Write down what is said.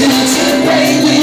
you to pay